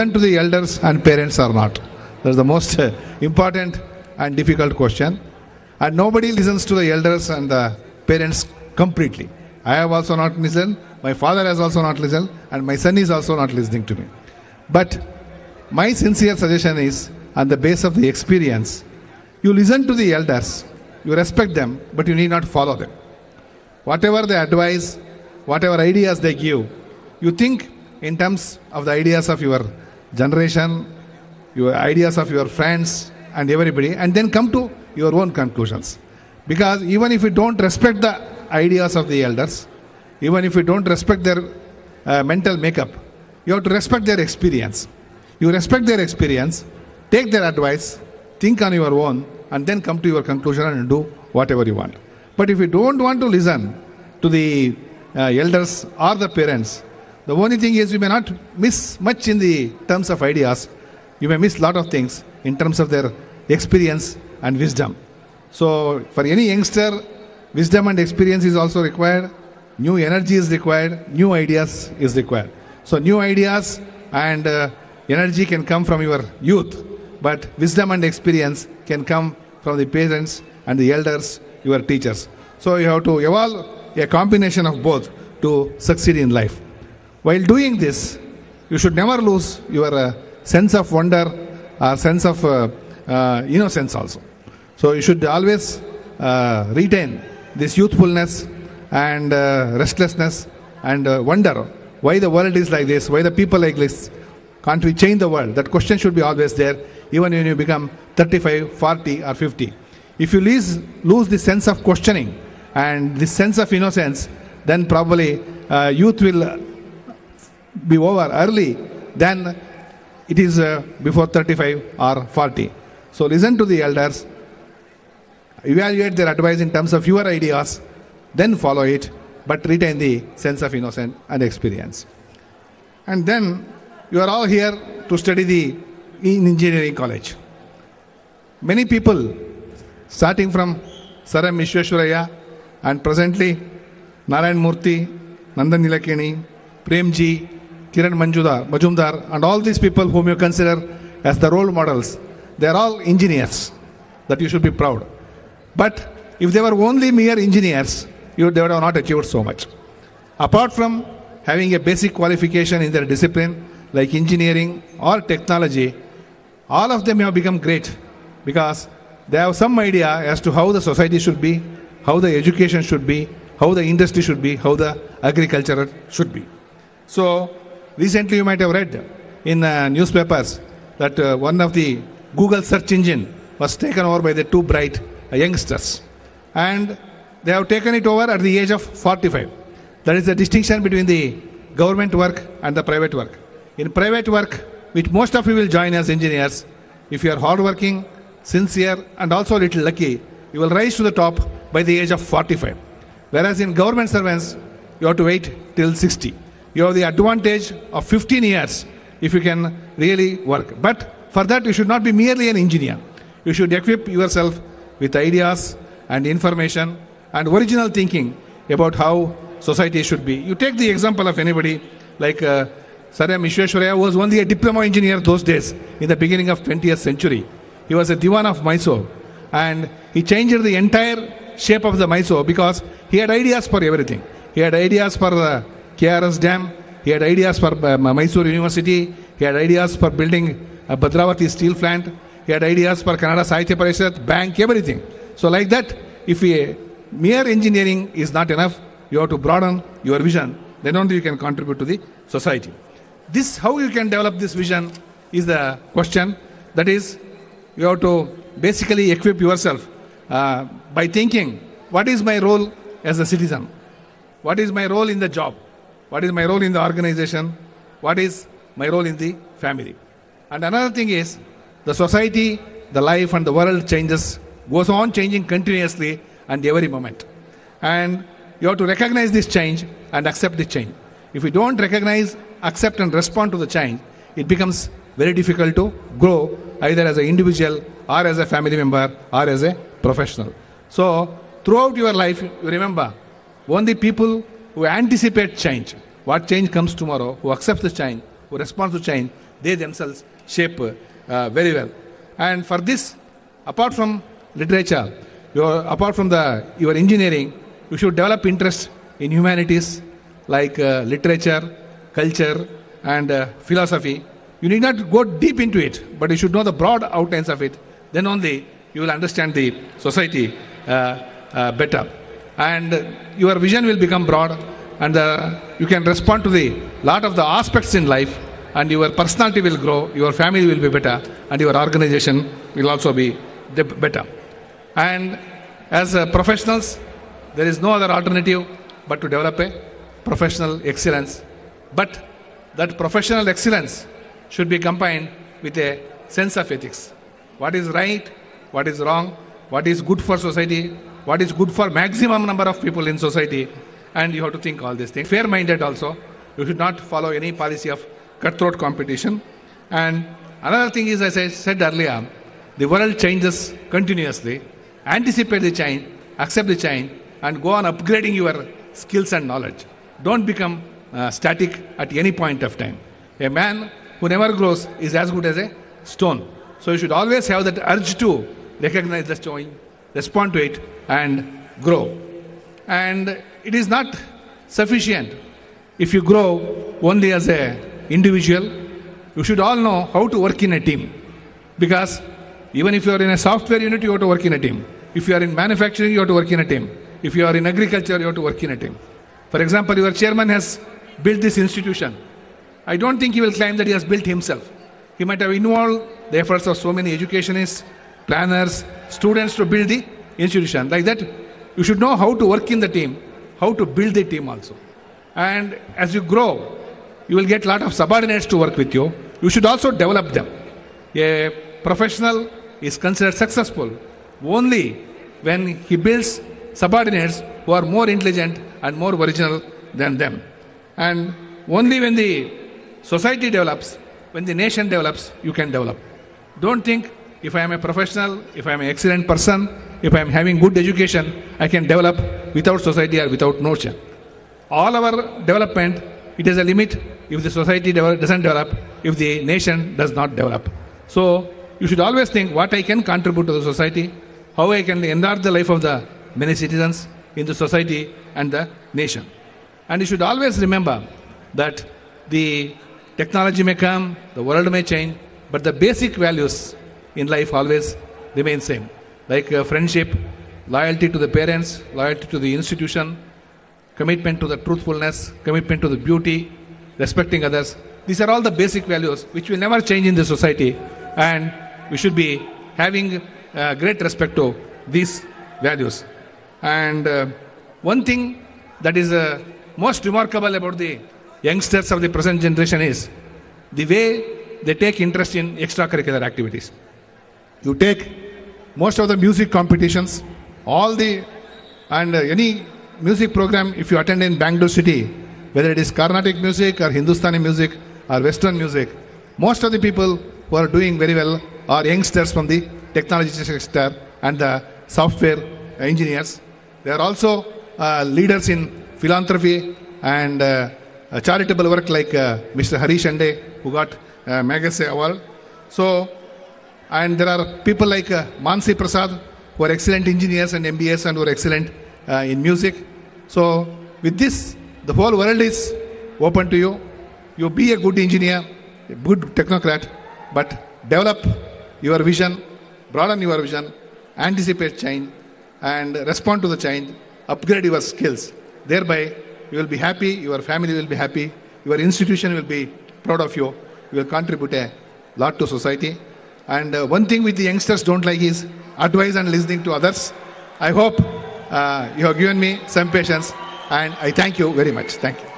listen to the elders and parents or not? That's the most uh, important and difficult question. And nobody listens to the elders and the parents completely. I have also not listened, my father has also not listened, and my son is also not listening to me. But my sincere suggestion is on the base of the experience, you listen to the elders, you respect them, but you need not follow them. Whatever they advise, whatever ideas they give, you think in terms of the ideas of your generation, your ideas of your friends and everybody, and then come to your own conclusions. Because even if you don't respect the ideas of the elders, even if you don't respect their uh, mental makeup, you have to respect their experience. You respect their experience, take their advice, think on your own, and then come to your conclusion and do whatever you want. But if you don't want to listen to the uh, elders or the parents, the only thing is you may not miss much in the terms of ideas. You may miss lot of things in terms of their experience and wisdom. So, for any youngster, wisdom and experience is also required. New energy is required. New ideas is required. So, new ideas and uh, energy can come from your youth, but wisdom and experience can come from the parents and the elders, your teachers. So, you have to evolve a combination of both to succeed in life. While doing this, you should never lose your uh, sense of wonder or sense of uh, uh, innocence also. So you should always uh, retain this youthfulness and uh, restlessness and uh, wonder why the world is like this, why the people like this. Can't we change the world? That question should be always there, even when you become 35, 40, or 50. If you lose, lose the sense of questioning and the sense of innocence, then probably uh, youth will be over early than it is uh, before 35 or 40. So listen to the elders, evaluate their advice in terms of your ideas, then follow it, but retain the sense of innocence and experience. And then you are all here to study the in engineering college. Many people, starting from Sir M. and presently Narayan Murthy, Nandan Nilekani, Premji, Kiran Manjudar, Majumdar, and all these people whom you consider as the role models, they are all engineers that you should be proud. But if they were only mere engineers, you, they would have not achieved so much. Apart from having a basic qualification in their discipline, like engineering or technology, all of them have become great because they have some idea as to how the society should be, how the education should be, how the industry should be, how the agriculture should be. So, recently you might have read in uh, newspapers that uh, one of the Google search engine was taken over by the two bright uh, youngsters. And they have taken it over at the age of 45. That is the distinction between the government work and the private work. In private work, which most of you will join as engineers, if you are hardworking, sincere, and also a little lucky, you will rise to the top by the age of 45. Whereas in government servants, you have to wait till 60. You have the advantage of 15 years if you can really work. But for that, you should not be merely an engineer. You should equip yourself with ideas and information and original thinking about how society should be. You take the example of anybody like uh, Saram Visvesvaraya was only a diploma engineer those days in the beginning of 20th century. He was a Diwan of Mysore and he changed the entire shape of the Mysore because he had ideas for everything. He had ideas for the KRS Dam, he had ideas for uh, Mysore University, he had ideas for building a Bhadravati steel plant, he had ideas for Kannada Sahitya Parishad, bank, everything. So like that, if we, mere engineering is not enough, you have to broaden your vision, then only you can contribute to the society. This, how you can develop this vision is the question. That is, you have to basically equip yourself uh, by thinking, what is my role as a citizen? What is my role in the job? What is my role in the organization? What is my role in the family? And another thing is, the society, the life, and the world changes, goes on changing continuously and every moment. And you have to recognize this change and accept the change. If you don't recognize, accept, and respond to the change, it becomes very difficult to grow either as an individual or as a family member or as a professional. So, throughout your life, you remember only people who anticipate change, what change comes tomorrow, who accepts the change, who responds to change, they themselves shape uh, very well. And for this, apart from literature, your, apart from the, your engineering, you should develop interest in humanities like uh, literature, culture, and uh, philosophy. You need not go deep into it, but you should know the broad outlines of it. Then only you will understand the society uh, uh, better. And your vision will become broad, and you can respond to the lot of the aspects in life, and your personality will grow, your family will be better, and your organization will also be better. And as professionals, there is no other alternative but to develop a professional excellence. But that professional excellence should be combined with a sense of ethics. What is right, what is wrong, what is good for society, what is good for maximum number of people in society, and you have to think all these things. Fair-minded also. You should not follow any policy of cutthroat competition. And another thing is, as I said earlier, the world changes continuously. Anticipate the change, accept the change, and go on upgrading your skills and knowledge. Don't become uh, static at any point of time. A man who never grows is as good as a stone. So you should always have that urge to recognize the stone, respond to it, and grow. And it is not sufficient if you grow only as a individual. You should all know how to work in a team. Because even if you are in a software unit, you have to work in a team. If you are in manufacturing, you have to work in a team. If you are in agriculture, you have to work in a team. For example, your chairman has built this institution. I don't think he will claim that he has built himself. He might have involved the efforts of so many educationists, planners, students to build the institution. Like that, you should know how to work in the team, how to build the team also. And as you grow, you will get a lot of subordinates to work with you. You should also develop them. A professional is considered successful only when he builds subordinates who are more intelligent and more original than them. And only when the society develops, when the nation develops, you can develop. Don't think if I am a professional, if I am an excellent person, if I am having good education, I can develop without society or without nurture. All our development, it has a limit if the society doesn't develop, if the nation does not develop. So you should always think what I can contribute to the society, how I can enlarge the life of the many citizens in the society and the nation. And you should always remember that the technology may come, the world may change, but the basic values in life always remain same. Like uh, friendship, loyalty to the parents, loyalty to the institution, commitment to the truthfulness, commitment to the beauty, respecting others. These are all the basic values which will never change in the society, and we should be having uh, great respect to these values. And uh, one thing that is uh, most remarkable about the youngsters of the present generation is the way they take interest in extracurricular activities. You take most of the music competitions, all the and any music program if you attend in Bangalore city, whether it is Carnatic music or Hindustani music or Western music, most of the people who are doing very well are youngsters from the technology sector and the software engineers. They are also uh, leaders in philanthropy and uh, charitable work like uh, Mr. Harish Hande, who got uh, Magsaysay Award. So, and there are people like uh, Mansi Prasad, who are excellent engineers and MBS and who are excellent uh, in music. So, with this, the whole world is open to you. You be a good engineer, a good technocrat, but develop your vision, broaden your vision, anticipate change, and respond to the change, upgrade your skills. Thereby, you will be happy, your family will be happy, your institution will be proud of you, you will contribute a lot to society. And uh, one thing which the youngsters don't like is advice and listening to others. I hope uh, you have given me some patience, and I thank you very much. Thank you.